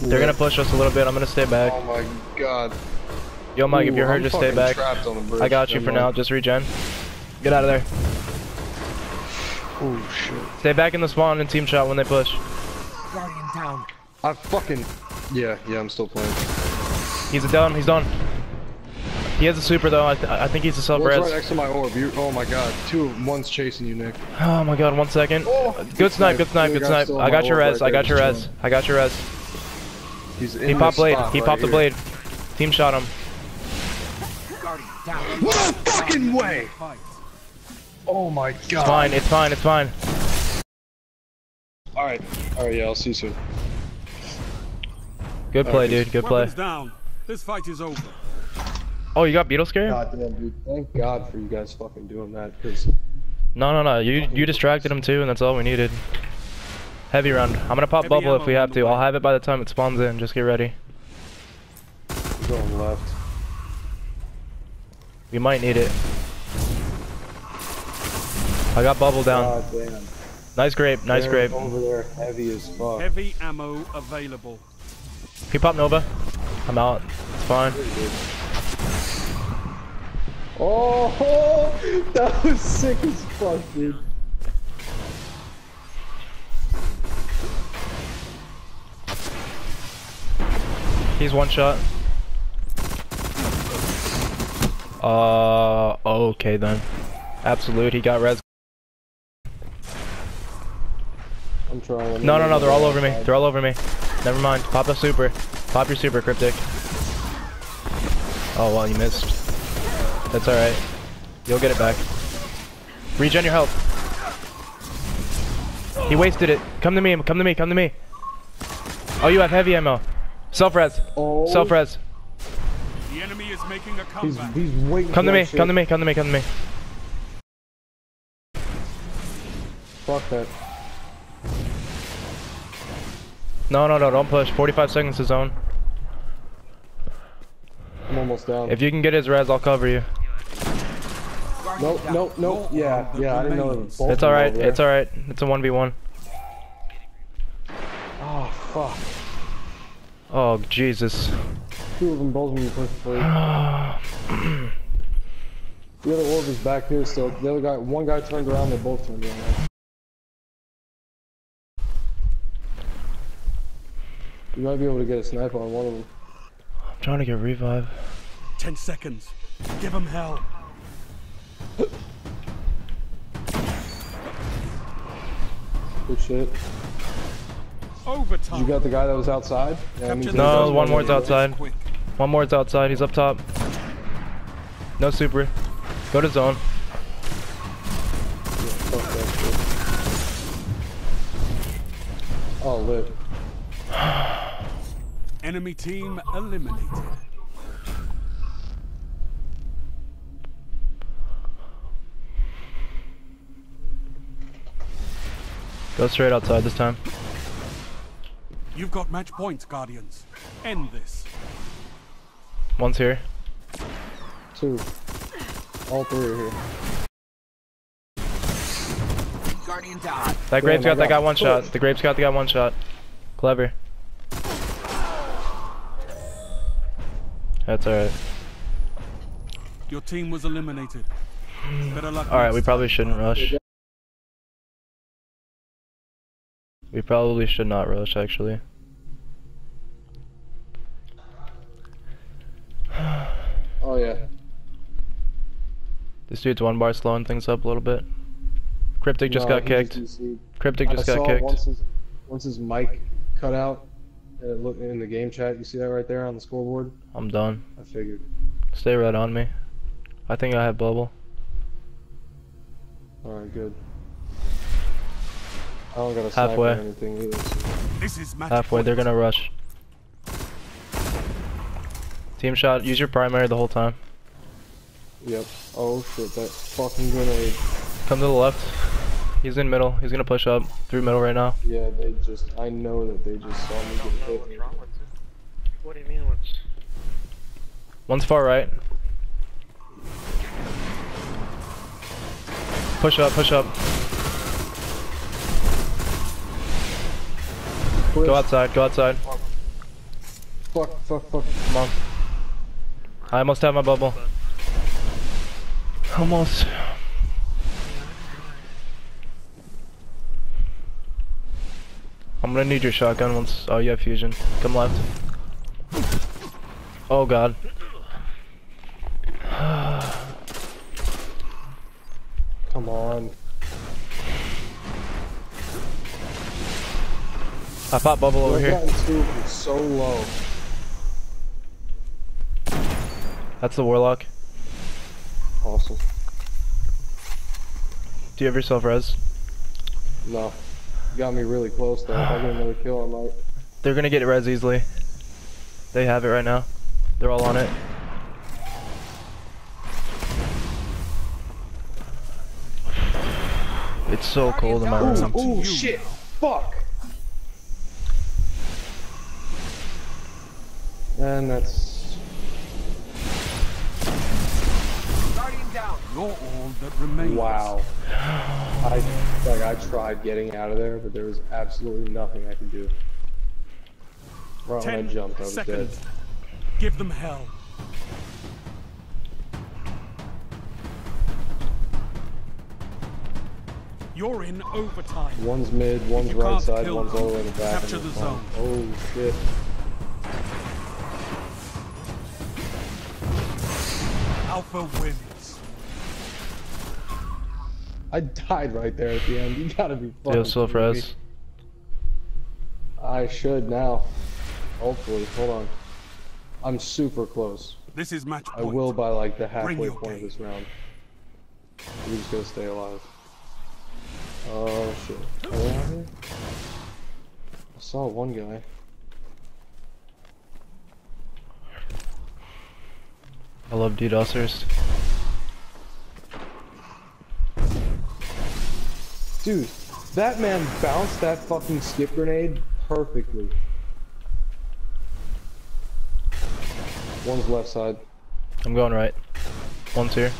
They're gonna push us a little bit. I'm gonna stay back. Oh my god. Yo, Mike, if you're hurt, I'm just stay back. on the. I got you Never for now. Just regen. Get out of there. Oh shit. Stay back in the spawn and team shot when they push. Guardian down. I fucking. Yeah, yeah, I'm still playing. He's done. He's done. He has a super though. I, th I think he's a self res. right next to my orb. You, oh my god. Two, one's chasing you, Nick. Oh my god, one second. Oh, good snipe, good snipe, good guy's snipe. still I got your orb res, right I got your just res, I got your res. He's in He this popped blade, he right popped the blade. Team shot him. Guardian down. No fucking way! Oh my It's god. fine, it's fine, it's fine. Alright, alright, yeah, I'll see you soon. Good play, Alright, dude, good play. Weapons down. This fight is over. Oh, you got beetle scare? God damn, dude. Thank God for you guys fucking doing that, because. No, no, no. You you distracted him too, and that's all we needed. Heavy round. I'm gonna pop Heavy bubble if we have to. way. I'll have it by the time it spawns in. Just get ready. Going left. We might need it. I got bubble down. God damn. Nice grape, nice They're grape. Over there, heavy as fuck. Heavy ammo available. Can you pop Nova? I'm out. It's fine. Oh, that was sick as fuck, dude. He's one shot. Uh, okay then. Absolute, he got res. I'm trying. No, no, no, they're all over me. They're all over me. Never mind. Pop a super. Pop your super, Cryptic. Oh, well, you missed. That's alright. You'll get it back. Regen your health. He wasted it. Come to me, come to me, come to me. Oh, you have heavy ammo. Self-res. Oh. Self-res. The enemy is making a comeback. he's waiting. Come to me, shit. come to me, come to me, come to me. Fuck that. No, no, no, don't push. 45 seconds to zone. I'm almost down. If you can get his res, I'll cover you. Nope, nope, nope. Yeah, yeah. I didn't know there was both It's alright, it's alright. It's a 1v1. Oh fuck. Oh, Jesus. Two of them both moving perfectly. The other orb is back here still. The other guy, one guy turned around. They both turned around. You might be able to get a sniper on one of them. I'm trying to get revive. Ten seconds. Give him hell. Good shit. Overtime. You got the guy that was outside? Yeah, that means Capture those No, guys one are more's outside. Quick. One more's outside. He's up top. No super. Go to zone. Fuck that shit. Oh, lit. Enemy team eliminated. Go straight outside this time. You've got match points, Guardians. End this. One's here. Two. All three are here. Guardian down. That grape's I got that got one shot. The grape's got the guy one shot. Clever. That's alright. Your team was eliminated. Better luck. Alright, we probably shouldn't rush. We probably should not rush, actually. Oh, yeah. This dude's one bar slowing things up a little bit. Cryptic just No, got kicked. DC'd. Cryptic just I got kicked. Once his, once his mic cut out, and it looked in the game chat. You see that right there on the scoreboard? I'm done. I figured. Stay right on me. I think I have bubble. Alright, good. I don't got a Halfway. or anything either. This is Halfway, they're gonna rush. Team shot, use your primary the whole time. Yep. Oh shit, that fucking grenade. Come to the left. He's in middle. He's gonna push up through middle right now. Yeah, they just, I know that they just saw me get hit. What do you mean what's... One's far right. Push up, push up. Go outside, go outside. Fuck, fuck, fuck. Come on. I almost have my bubble. Almost. I'm gonna need your shotgun once. Oh, you have fusion. Come left. Oh god. Come on. I pop bubble over here. got into it was so low. That's the warlock. Awesome. Do you have yourself res? No. You got me really close though. If I get another kill, I might. They're gonna get it res easily. They have it right now. They're all on it. It's so cold in my room. Ooh, shit. Fuck. And that's. Guardian down. You're all that remains. Wow. I like I tried getting out of there, but there was absolutely nothing I could do. Right when I Ten jumped, I was seconds. dead. Give them hell. You're in overtime. One's mid, one's right side, one's all the way in the back. capture the zone. Oh shit. Alpha wins. I died right there at the end. You gotta be Do you fucking have self kidding me. res? I should now. Hopefully. Hold on. I'm super close. This is match point. I will by like the halfway your point of this round. We're just gonna stay alive. Oh shit. Are they? I saw one guy. I love DDoSers. Dude, that man bounced that fucking skip grenade perfectly. One's left side. I'm going right. One's here.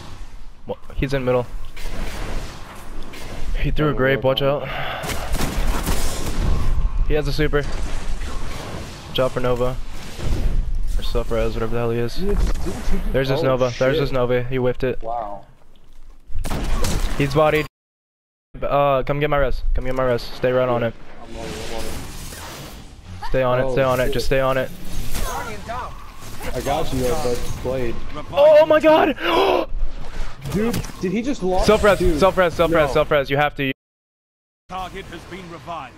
He's in middle. He threw a grape, watch out. He has a super. Watch out for Nova. Or self res, whatever the hell he is. There's his Oh, Nova. There's shit. his Nova. He whiffed it. Wow. He's bodied. Uh, come get my res. Come get my res. Stay right on it. I'm on it, I'm on it. Stay on it. Oh, Stay on it. Just stay on it. I got you though, but played. Oh my god! Dude, did he just launch? self res. Self res. Self res. no. Self res. You have to. Target has been revived.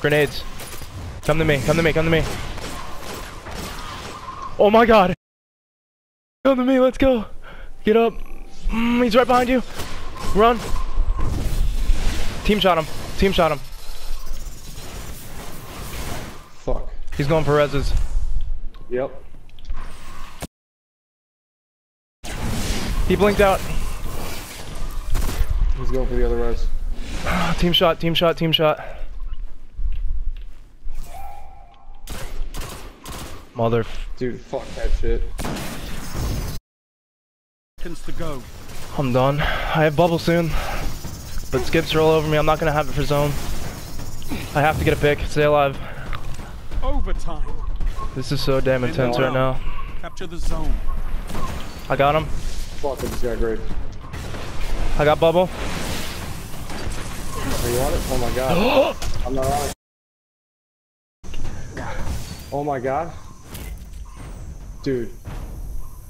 Grenades. Come to me, come to me, come to me. Oh my god. Come to me, let's go. Get up. Mm, he's right behind you. Run. Team shot him. Team shot him. Fuck. He's going for reses. Yep. He blinked out. He's going for the other res. Team shot, team shot, team shot. Mother. Dude, fuck that shit. Seconds to go. I'm done. I have bubble soon. But skips are all over me. I'm not gonna have it for zone. I have to get a pick. Stay alive. Overtime. This is so damn intense right now. Capture the zone. I got him. Fuck, I just got great. I got bubble. Are you on it? Oh my god. I'm not on it. Oh my god. Dude.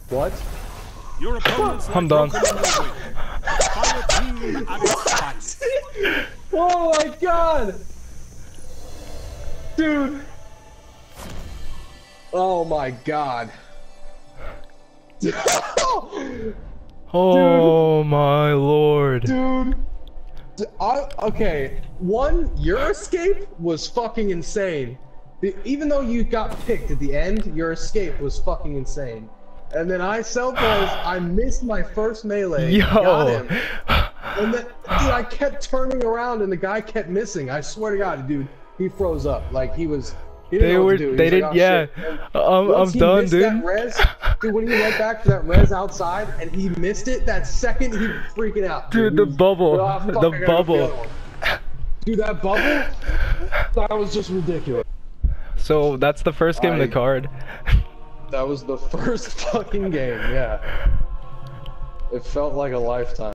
What? Your opponents I'm done. broken in the wind. Fire team at its finest. Oh my god! Dude! Oh my god. Oh my lord. Dude. D- I, okay, one, your escape was fucking insane. Even though you got picked at the end, your escape was fucking insane. And then I self was I missed my first melee. Got him. And then, dude, I kept turning around and the guy kept missing. I swear to God, dude, he froze up. Like he was. He They were. They was did. like, "Oh, Yeah. shit." I'm. I'm done, dude. Res, dude, when he went back to that res outside and he missed it, that second he was freaking out. Dude, He the bubble. "Ah, fuck, The I gotta go bubble." the other one." Dude, that bubble. That was just ridiculous. So that's the first game of the card. That was the first fucking game, yeah. It felt like a lifetime.